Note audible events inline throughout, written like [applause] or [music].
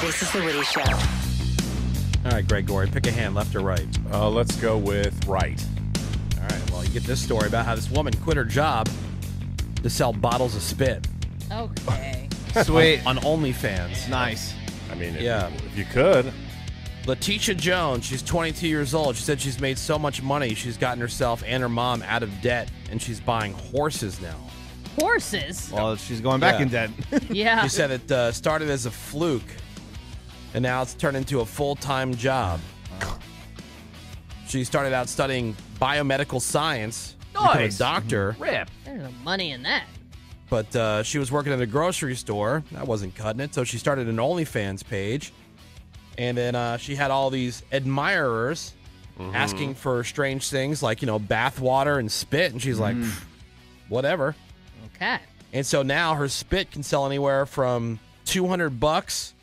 This is the Woody Show. All right, Greg Gory, pick a hand, left or right. Uh, let's go with right. All right, well, you get this story about how this woman quit her job to sell bottles of spit Okay. [laughs] Sweet. on OnlyFans. nice. I mean, if, Yeah. if you could. Letitia Jones, she's 22 years old. She said she's made so much money, she's gotten herself and her mom out of debt, and she's buying horses now. Horses. Well, she's going back Yeah. in debt. [laughs] Yeah. She said it uh, started as a fluke, and now it's turned into a full time job. She started out studying biomedical science, to become a doctor, Rip. There's no money in that. but uh, she was working at a grocery store. That wasn't cutting it, so she started an OnlyFans page, and then uh, she had all these admirers asking for strange things like you know bath water and spit, and she's like, "Pff, whatever. Okay. And so now her spit can sell anywhere from 200 bucks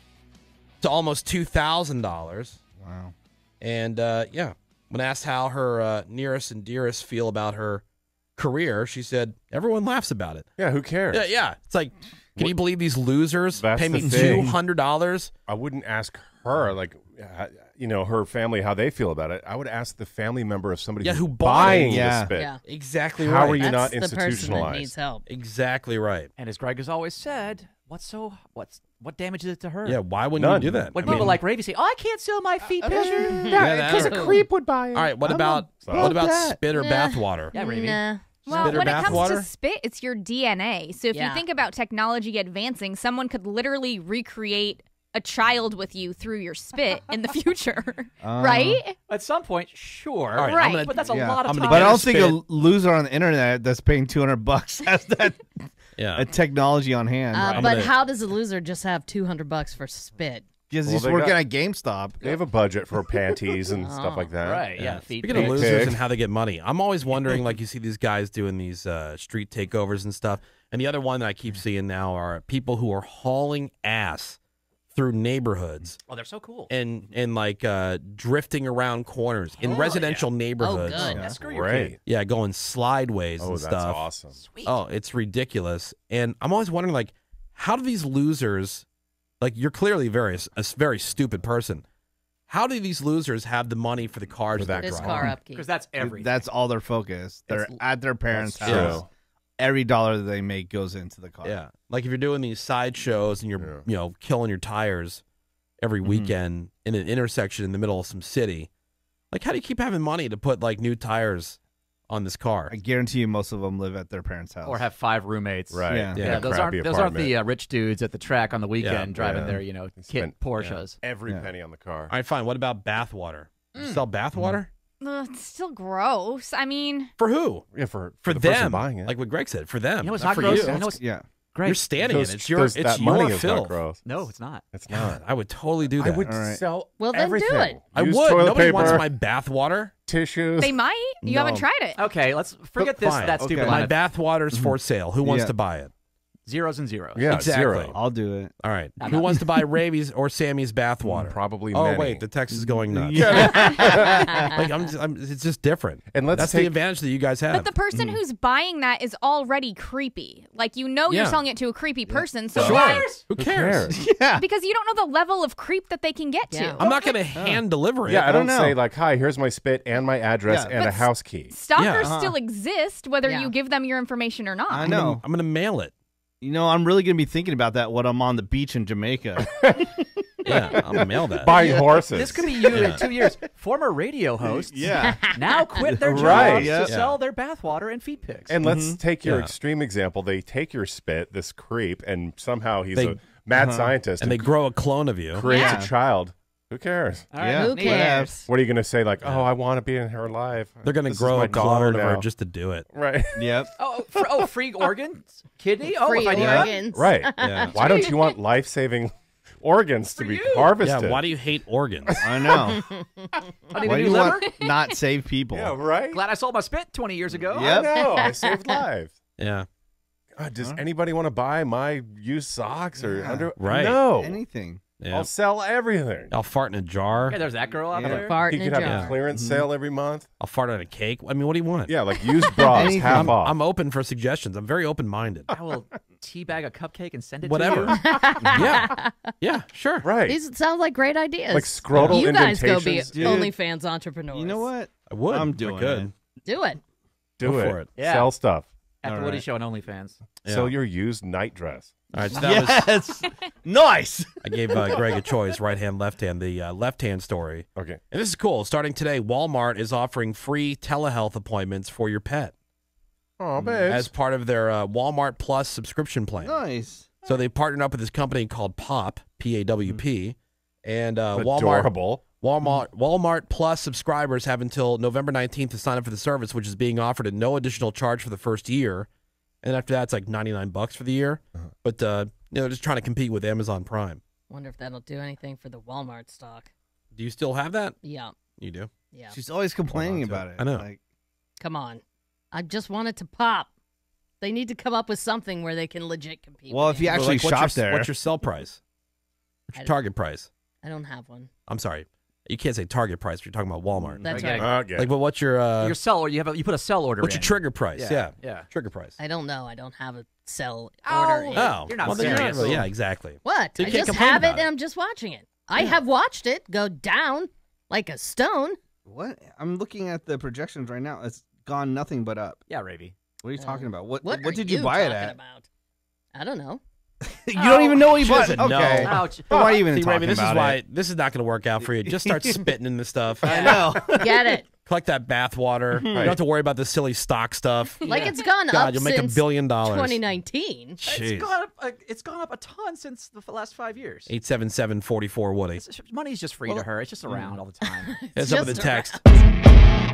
to almost $2,000. wow. And uh, yeah, when asked how her uh, nearest and dearest feel about her career, she said, everyone laughs about it. Yeah, who cares? Yeah, yeah. It's like, can you believe these losers That's pay me the thing. $200? I wouldn't ask her, like, uh, you know, her family how they feel about it. I would ask the family member of somebody Yeah, who's who bought it. buying Yeah. the spit. Yeah. Exactly How right. are you not That's the person that institutionalized? needs help. Exactly right. And as Greg has always said, what's so what's what damages it to her? Yeah, why wouldn't None. you do that? When I people mean- like Ravey say, "Oh, I can't sell my feet picture." Yeah, that- Because a creep would buy it. All right, what I'm about not- what about that. spit or Nah. bath water? Yeah, Ravey. Nah. Well, Spit or when it comes water? to spit, it's your DNA. So if Yeah. you think about technology advancing, someone could literally recreate a child with you through your spit in the future, [laughs] uh, right? At some point, sure. All right, I'm Right. gonna- But that's a Yeah. lot of I'm time. gonna But I don't a think spit. a loser on the internet that's paying 200 bucks [laughs] has that Yeah. a technology on hand. Uh, I'm but gonna- how does a loser just have 200 bucks for spit? Because Well, he's they working got- at GameStop. They have a budget for panties and stuff like that. right? Yeah. Feet Speaking of pics. losers Pig. and how they get money, I'm always wondering, like you see these guys doing these uh, street takeovers and stuff. And the other one that I keep seeing now are people who are hauling ass through neighborhoods Oh, they're so cool. and and like uh, drifting around corners in Hell residential neighborhoods. Oh, good. Yeah, screw your Great. kid. Yeah, going sideways Oh, and that's stuff. awesome. Sweet. Oh, it's ridiculous. And I'm always wondering, like, how do these losers, like, you're clearly very a s- very stupid person. How do these losers have the money for the cars For that that This drive? car upkeep. Because that's everything. That's all their focus. They're It's- at their parents' That's house. True. Every dollar that they make goes into the car. Yeah, like if you're doing these side shows and you're Yeah. you know killing your tires every Mhm. weekend in an intersection in the middle of some city, like how do you keep having money to put like new tires on this car? I guarantee you, most of them live at their parents' house. or have five roommates. Right. Yeah. Yeah, Yeah, those aren't crappy those aren't the uh, rich dudes at the track on the weekend driving Yeah. their you know kit spent- Porsches. Every Yeah. penny on the car. All right, fine. What about bath water? You Sell bath water Ugh, it's still gross. I mean, for who? Yeah, for, For, the person them, buying it. like what Greg said, for them. You know what's not not for gross? you. You know what's yeah. great? You're standing Those- in it. It's your those- it's that your money is filth. not gross. no, it's not. It's God, not. [laughs] I would totally do that. I that. would All right. sell Well, then do everything. it. I Used would. toilet Nobody paper, wants my bath water. tissues. they might. You haven't tried it. Okay, let's forget this. Fine. That stupid Okay. line My of bath water's for mm-hmm. sale. Who wants Yeah. to buy it? Zeros and zeros. yeah, Exactly. zero. I'll do it. All right. Who wants to buy [laughs] Ravey's or Sammi's bath water? Probably Oh many. wait, the text is going nuts. Yeah. [laughs] [laughs] like I'm, just, I'm, it's just different. And let's That's the advantage that you guys have. But the person who's buying that is already creepy. Like you know you're selling it to a creepy person, so Sure. why? Who cares? yeah. Because you don't know the level of creep that they can get Yeah. to. I'm not going to hand deliver it. Yeah, I don't don't say like, "Hi, here's my spit and my address Yeah. and a house key." Stalkers Yeah. Uh-huh. still exist, whether Yeah. you give them your information or not. I know. I'm going to mail it. You know, I'm really gonna be thinking about that when I'm on the beach in Jamaica. [laughs] [laughs] Yeah, I'm going to mail that. Buying horses. This could be you Yeah. in two years. Former radio hosts. yeah. [laughs] Now quit their jobs Right. to Yeah. sell their bathwater and feed pigs. And let's mm-hmm. take your Yeah. extreme example. They take your spit, this creep, and somehow he's They- a mad uh-huh. scientist and they grow a clone of you. creates Yeah. a child. Who cares? All right, Yeah. Who neat. cares? What are you going to say? Like, oh, I want to be in her life. They're going to This is grow my a clone daughter of her now. just to do it. right, [laughs] Yep. Oh, oh for, oh, free [laughs] oh. organs, kidney. Oh, Free if I do that. organs. right. [laughs] Yeah. Why don't you want life saving organs to be you. harvested? Yeah, why do you hate organs? I know. I need Why a do new you liver. want not save people? Yeah, right. Glad I sold my spit 20 years ago. Yep. I know. I saved lives. yeah. God, does anybody want to buy my used socks or Yeah. under? Right. No. Anything. Yeah. I'll sell everything. I'll fart in a jar. Okay, there's that girl out Yeah. there. Fart You in could a have jar. a clearance Mm-hmm. sale every month. I'll fart on a cake. I mean, what do you want? Yeah, like used bras [laughs] Anything. half I'm, off. I'm open for suggestions. I'm very open minded. I will teabag a cupcake and send it Whatever. to you. [laughs] yeah. Yeah, sure. right. These sound like great ideas. like scrotal you guys go be indentations. Dude. OnlyFans entrepreneurs. You know what? I would. I'm I doing could. it. Do it. Do Go it. for it. Yeah. Sell stuff. At the All Woody right. Show on OnlyFans. Yeah. Sell your used nightdress. All right, so that was Yes. [laughs] nice. I gave uh, Greg a choice, right hand, left hand. The uh, left hand story, Okay. and this is cool. Starting today, Walmart is offering free telehealth appointments for your pet Oh, babes. as part of their uh, Walmart Plus subscription plan. Nice. So they partnered up with this company called Pawp P A W P, and uh, Walmart Adorable. Walmart Walmart Plus subscribers have until November 19th to sign up for the service, which is being offered at no additional charge for the first year. And after that, it's like 99 bucks for the year. But, uh, you know, just trying to compete with Amazon Prime. Wonder if that'll do anything for the Walmart stock. Do you still have that? Yeah. You do. Yeah. She's always complaining about to it. I know. Like, Come on. I just want it to pop. They need to come up with something where they can legit compete. Well, with if you Amazon. actually what's shop your, there. What's your sell price? What's your I- target price? I don't have one. I'm sorry. You can't say target price if you're talking about Walmart. That's Okay. right. Okay. Like, but what's your, uh, your sell or you have a, you put a sell order. what's in. your trigger price? Yeah, Yeah. yeah. Trigger price. I don't know. I don't have a sell Ow. order. in. Oh, You're not well, then you're serious. really- yeah, exactly. What? You I can't just have it about and. I'm just watching it. I have watched it go down like a stone. what? I'm looking at the projections right now. It's gone nothing but up. Yeah, Ravey. What are you talking Uh, about? What What, what did you, buy it at? About? I don't know. [laughs] you don't even know what you bought. Okay. Know. Ouch. But why are you even See, talking Raven, this is why it? this is not going to work out for you. Just start [laughs] spitting in the stuff. I know. Get it? Collect that bath water. [laughs] You don't have to worry about the silly stock stuff. Like it's gone God, up you'll make a billion dollars. 2019. Jeez. It's gone up. Uh, it's gone up a ton since the last five years. 877-44 Woody. It's- Money's just free to her. It's just around all the time. Here's some of the text. around.